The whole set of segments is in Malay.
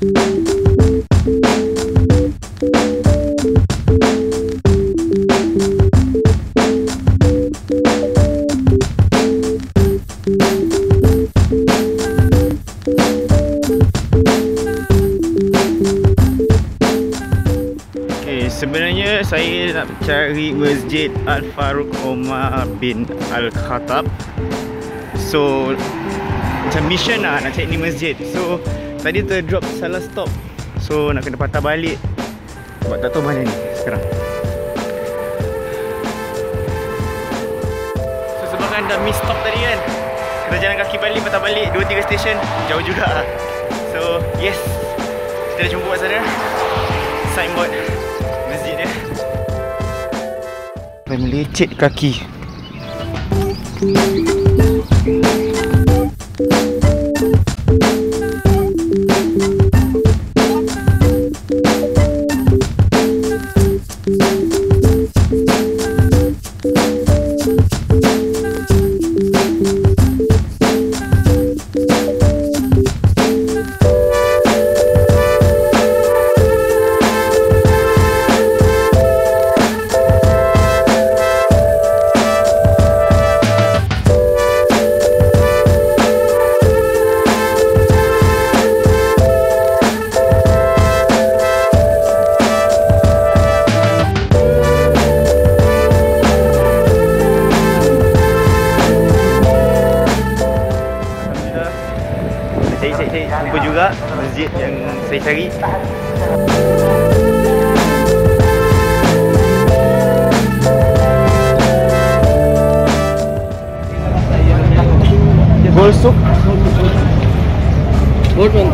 sebenarnya saya nak cari Masjid Al-Faruq Omar bin Al-Khattab. So Macam mission lah nak cari ni masjid. So Tadi terdrop salah stop. So nak kena patah balik. Sebab tak tahu mana ni sekarang. So sebabkan dah miss stop tadi kan? Kena jalan kaki balik patah balik. 2-3 station Jauh juga. So yes. Kita dah jumpa kat sana. Signboard. Sampai melecet kaki. saya, saya, saya masjid yang saya cari. Golsuk. Golsuk. Golsuk.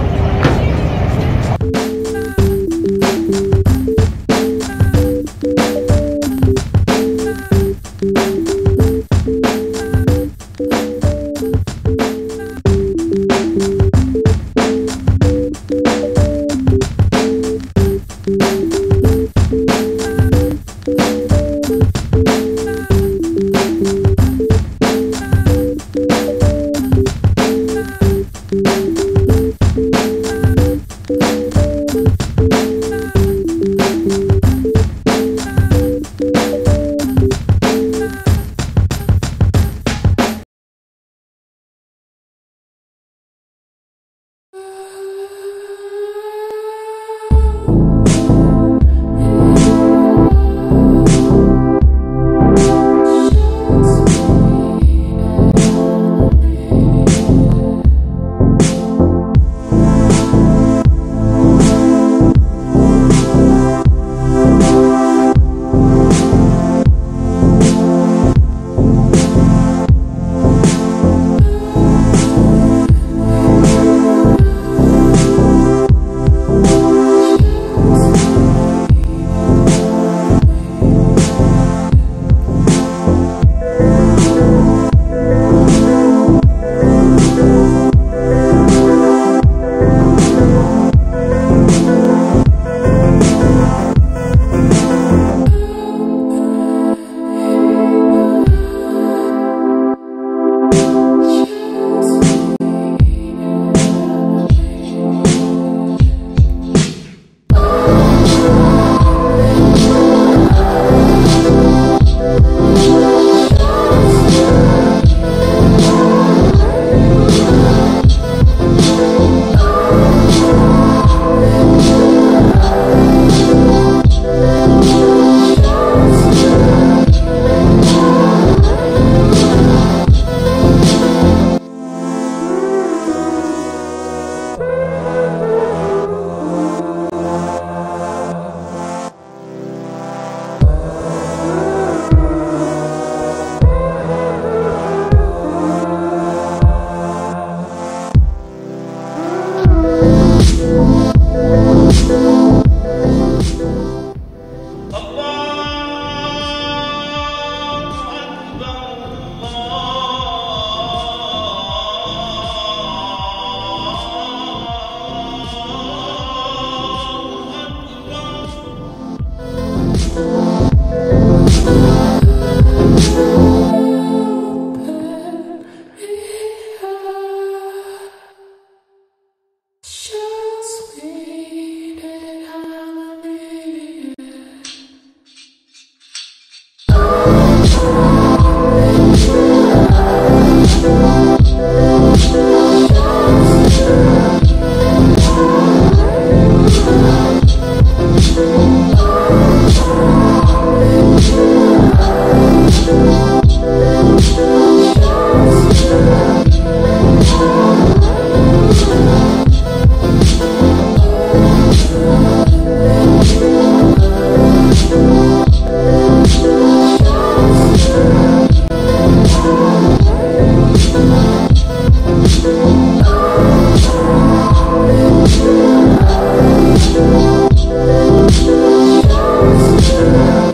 Yeah.